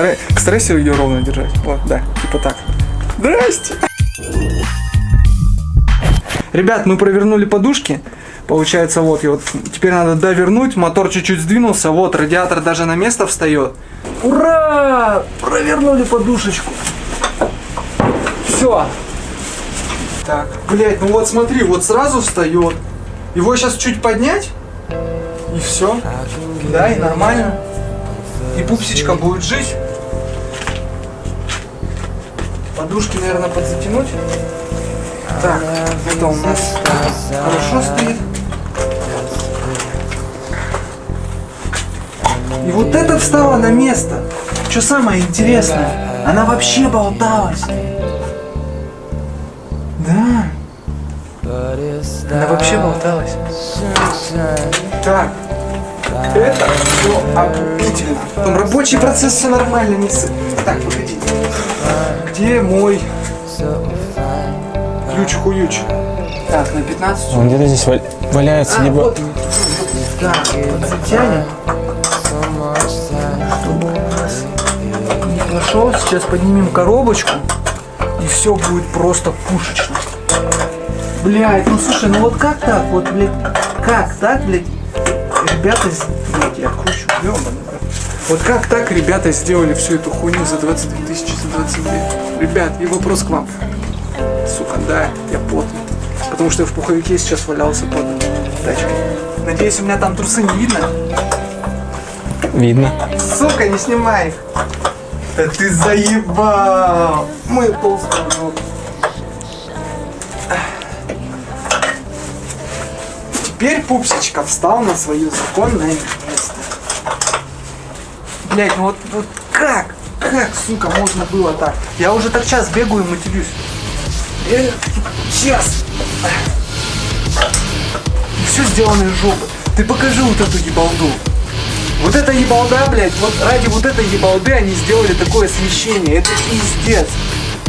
Старай- Старайся ее ровно держать. Вот, да, типа так. Здрасте! Ребят, мы провернули подушки. Получается, вот, и вот теперь надо довернуть. Мотор чуть-чуть сдвинулся. Вот, радиатор даже на место встает. Ура! Провернули подушечку. Все. Так, блять, ну вот смотри, вот сразу встает. Его сейчас чуть поднять. И все. Да, и нормально. И пупсичка будет жить. Подушки, наверное, подзатянуть. Так, это у нас хорошо стоит. И вот это встало на место. Что самое интересное, она вообще болталась. Да. Она вообще болталась. Так. Это все обидительно. Там рабочий процесс все нормально, не. Так, погоди. Где мой ключ-хуюч? Так, на 15. Он где-то здесь валя- валяется, А, либо... вот он. Так, подзатянем. Чтобы у нас не пошел. Сейчас поднимем коробочку. И все будет просто пушечно. Блядь, ну слушай, ну вот как так? Вот, блядь, как так, блядь? Ребята, блядь, я кручу, ёбаный. Вот как так ребята сделали всю эту хуйню за 22 тысячи, за 22? Ребят, и вопрос к вам. Сука, да, я потный. Потому что я в пуховике сейчас валялся под тачкой. Надеюсь, у меня там трусы не видно. Видно. Сука, не снимай их. Да ты заебал. Мой толстый Теперь пупсичка встал на свое законное место. Блять, ну вот, вот как? Как, сука, можно было так? Я уже так час бегаю и матерюсь. Я час. Все сделано из жопы. Ты покажи вот эту ебалду. Вот эта ебалда, блядь, вот ради вот этой ебалды они сделали такое смещение. Это пиздец.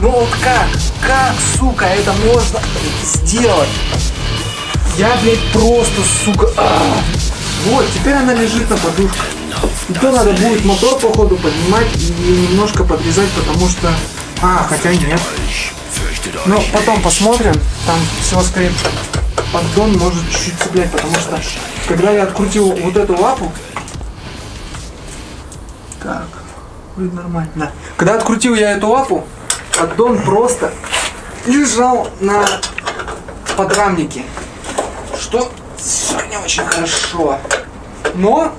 Ну вот как? Как, сука, это можно сделать? Я, блядь, просто, сука... а. Вот, теперь она лежит на подушке. И то надо будет мотор, походу, поднимать и немножко подрезать, потому что... А, хотя нет. Ну, потом посмотрим. Там всего скорее поддон может чуть-чуть цеплять, потому что когда я открутил вот эту лапу, так, вроде нормально. Да. Когда открутил я эту лапу, поддон просто лежал на подрамнике. Что не очень хорошо. Но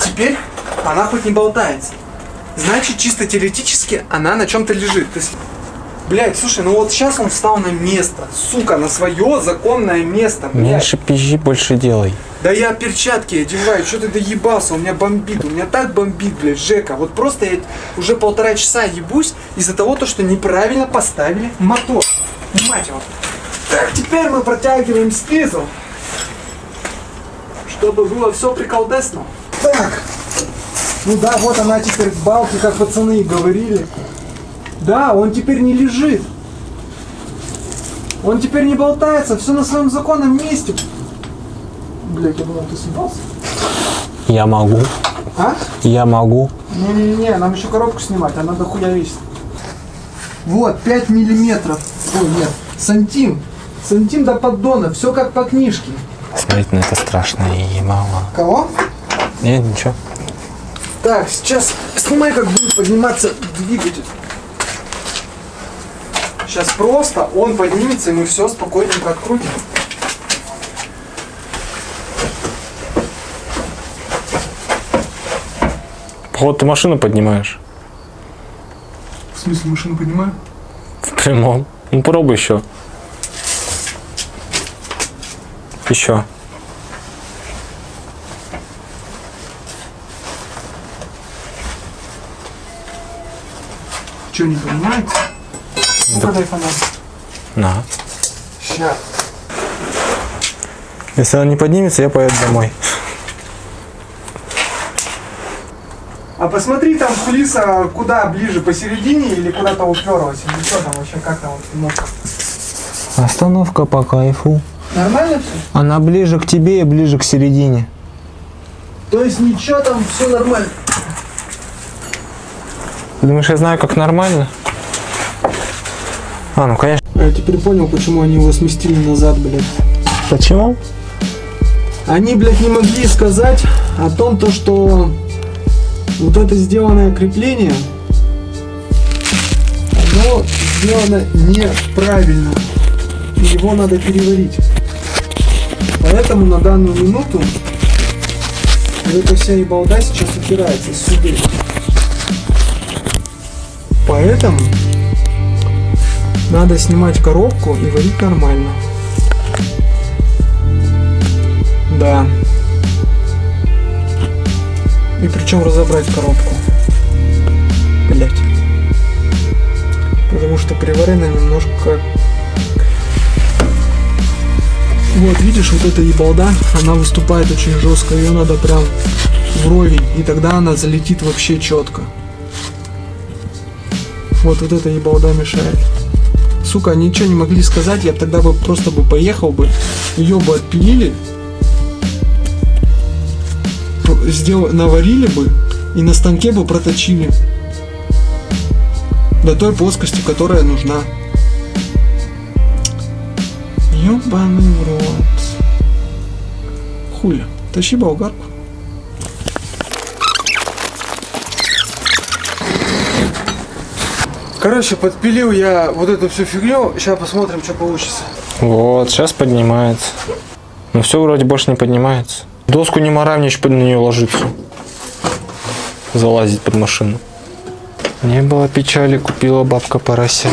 теперь она хоть не болтается. Значит, чисто теоретически она на чем-то лежит. То есть, блядь, слушай, ну вот сейчас он встал на место. Сука, на свое законное место. блядь. Меньше пизжи, больше делай. Да я перчатки одеваю, что ты доебался, у меня бомбит, у меня так бомбит, блядь, Жека. Вот просто я уже полтора часа ебусь из-за того, то, что неправильно поставили мотор. Мать его. Так, теперь мы протягиваем снизу, чтобы было все приколдесно. Так, ну да, вот она теперь в балке, как пацаны и говорили. Да, он теперь не лежит. Он теперь не болтается, все на своем законном месте. Блять, я думал, ты съебался. Я могу. А? Я могу. Не-не-не, нам еще коробку снимать, она дохуя весит. Вот, 5 миллиметров. Ой, нет, сантим. Сантим до поддона, все как по книжке. Смотреть на это страшно и мало. Кого? Нет, ничего. Так, сейчас снимай, как будет подниматься двигатель. Сейчас просто он поднимется, и мы все спокойненько открутим. Походу, ты машину поднимаешь. В смысле, машину поднимаю? В прямом. Ну, пробуй еще. Еще. Че, не понимаете? Ну, подай фонарик. На. Сейчас. Если она не поднимется, я поеду домой. А посмотри, там кулиса куда ближе, посередине или куда-то уперлась? Или что там вообще, как там вот, ну, Остановка по кайфу. Нормально все? Она ближе к тебе и ближе к середине. То есть ничего там, все нормально. Ты думаешь, я знаю, как нормально? А, ну конечно. А я теперь понял, почему они его сместили назад, блядь. Почему? Они, блядь, не могли сказать о том, то, что вот это сделанное крепление, оно сделано неправильно. И его надо переварить. Поэтому на данную минуту вот эта вся ебалда сейчас упирается сюда. Поэтому надо снимать коробку и варить нормально. Да. И причем разобрать коробку. Блять. Потому что приварена немножко... Вот, видишь, вот эта ебалда, она выступает очень жестко, ее надо прям вровень, и тогда она залетит вообще четко. Вот, вот эта ебалда мешает. Сука, ничего не могли сказать, я тогда бы просто бы поехал бы, ее бы отпилили, сделали, наварили бы и на станке бы проточили до той плоскости, которая нужна. Ёбаный в рот. Хуля. Тащи болгарку. Короче, подпилил я вот эту всю фигню. Сейчас посмотрим, что получится. Вот, сейчас поднимается. Но все вроде больше не поднимается. Доску не маравнич на нее ложится. Залазить под машину. Не было печали, купила бабка порося.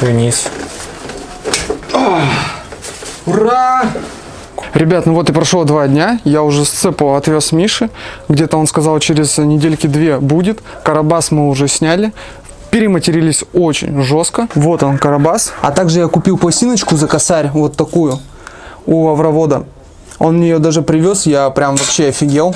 Вниз. Ура! Ребят, ну вот и прошло два дня, я уже сцепу отвез Миши, где-то он сказал через недельки две будет, Карабас мы уже сняли, перематерились очень жестко, вот он Карабас, а также я купил пластиночку за косарь, вот такую, у Авровода, он мне ее даже привез, я прям вообще офигел.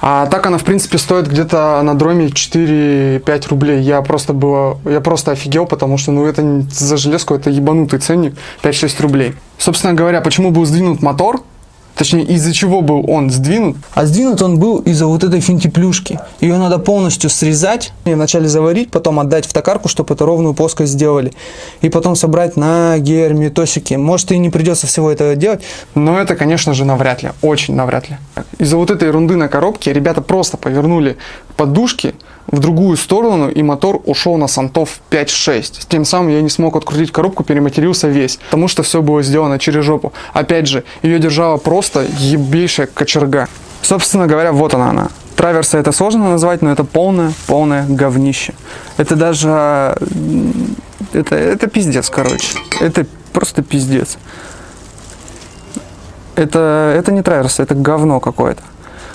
А так она, в принципе, стоит где-то на дроме 4-5 рублей. Я просто было, я просто офигел, потому что, ну, это за железку это ебанутый ценник, 5-6 рублей. Собственно говоря, почему был сдвинут мотор, точнее, из-за чего был он сдвинут? А сдвинут он был из-за вот этой финтиплюшки. Ее надо полностью срезать, и вначале заварить, потом отдать в токарку, чтобы это ровную плоскость сделали. И потом собрать на герметосике. Может, и не придется всего этого делать, но это, конечно же, навряд ли, очень навряд ли. Из-за вот этой ерунды на коробке ребята просто повернули подушки в другую сторону, и мотор ушел на сантов 5-6. Тем самым я не смог открутить коробку, перематерился весь, потому что все было сделано через жопу. Опять же, ее держала просто ебейшая кочерга. Собственно говоря, вот она она. Траверса это сложно назвать, но это полное, полное говнище. Это даже... Это, это пиздец, короче. Это просто пиздец. Это, это не траверс, это говно какое-то.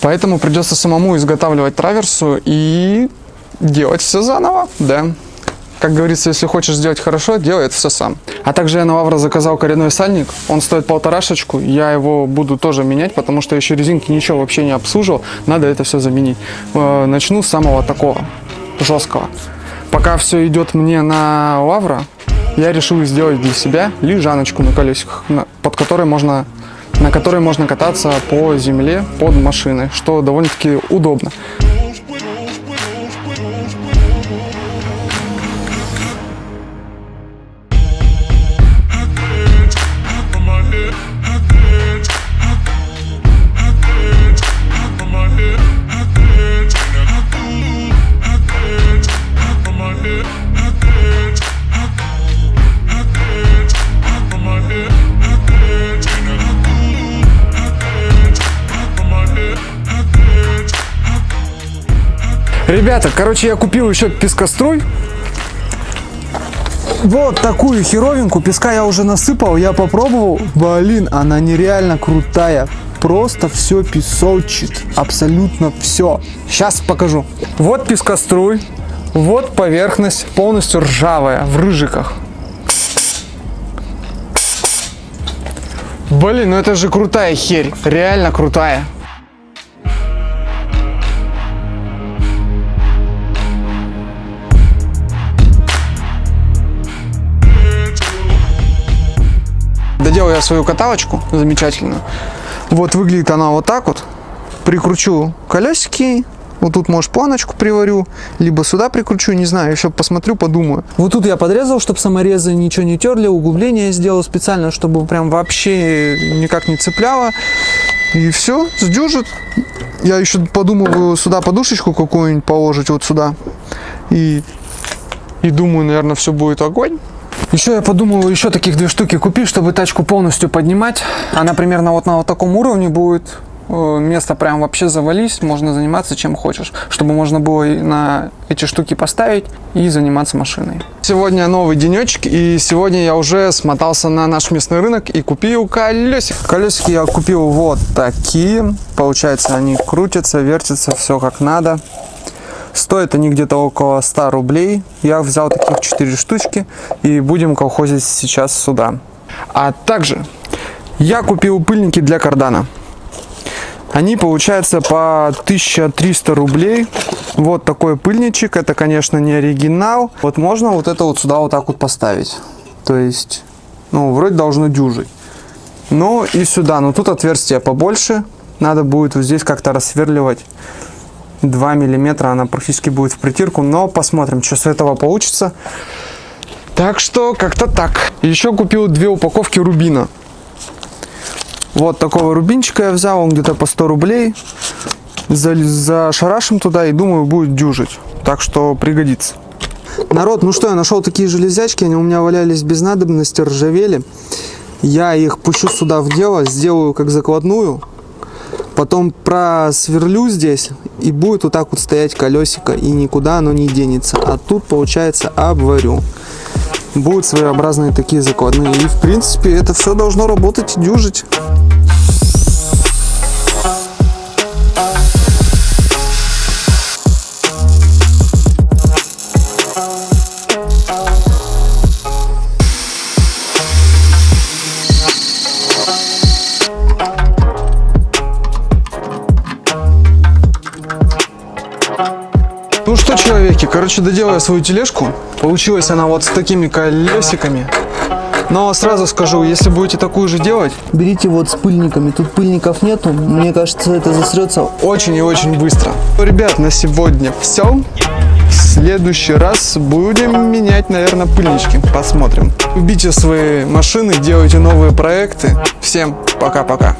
Поэтому придется самому изготавливать траверсу и делать все заново, да. Как говорится, если хочешь сделать хорошо, делай это все сам. А также я на Лавра заказал коренной сальник. Он стоит полторашечку. Я его буду тоже менять, потому что еще резинки ничего вообще не обслуживал. Надо это все заменить. Э, Начну с самого такого, жесткого. Пока все идет мне на Лавра, я решил сделать для себя лежаночку на колесиках, под которой можно на которой можно кататься по земле под машиной, что довольно-таки удобно. Ребята, короче, я купил еще пескоструй. Вот такую херовинку песка я уже насыпал, я попробовал. Блин, она нереально крутая. Просто все песочит. Абсолютно все. Сейчас покажу. Вот пескоструй. Вот поверхность полностью ржавая, в рыжиках. Блин, ну это же крутая херь. Реально крутая. Я свою каталочку замечательную. Вот выглядит она вот так вот. Прикручу колесики, вот тут, может, планочку приварю, либо сюда прикручу, не знаю, еще посмотрю, подумаю. Вот тут я подрезал, чтобы саморезы ничего не терли, углубление сделал специально, чтобы прям вообще никак не цепляло. И все, сдюжит. Я еще подумываю сюда подушечку какую-нибудь положить вот сюда. И, и думаю, наверное, все будет огонь. Еще я подумал еще таких две штуки купить, чтобы тачку полностью поднимать. Она примерно вот на вот таком уровне будет. Э, Место прям вообще завались, можно заниматься чем хочешь, чтобы можно было и на эти штуки поставить и заниматься машиной. Сегодня новый денечек, и сегодня я уже смотался на наш местный рынок и купил колесик. Колесики я купил вот такие. Получается, они крутятся, вертятся, все как надо. Стоят они где-то около 100 рублей. Я взял таких 4 штучки и будем колхозить сейчас сюда. А также я купил пыльники для кардана. Они получаются по 1300 рублей. Вот такой пыльничек. Это, конечно, не оригинал. Вот можно вот это вот сюда вот так вот поставить. То есть, ну, вроде должно дюжить. Ну и сюда. Но тут отверстие побольше. Надо будет вот здесь как-то рассверливать. 2 миллиметра она практически будет в притирку, но посмотрим, что с этого получится. Так что как-то так. Еще купил две упаковки рубина. Вот такого рубинчика я взял, он где-то по 100 рублей. За, зашарашим туда и думаю будет дюжить. Так что пригодится. Народ, ну что, я нашел такие железячки, они у меня валялись без надобности, ржавели. Я их пущу сюда в дело, сделаю как закладную. Потом просверлю здесь, и будет вот так вот стоять колесико, и никуда оно не денется. А тут, получается, обварю. Будут своеобразные такие закладные. И, в принципе, это все должно работать и дюжить. Короче, доделаю свою тележку. Получилась она вот с такими колесиками. Но сразу скажу, если будете такую же делать, Берите вот с пыльниками. Тут пыльников нету. Мне кажется, это засрется очень и очень быстро. Ну, Ребят, на сегодня все. В следующий раз будем менять, наверное, пыльнички. Посмотрим. Любите свои машины, делайте новые проекты. Всем пока-пока.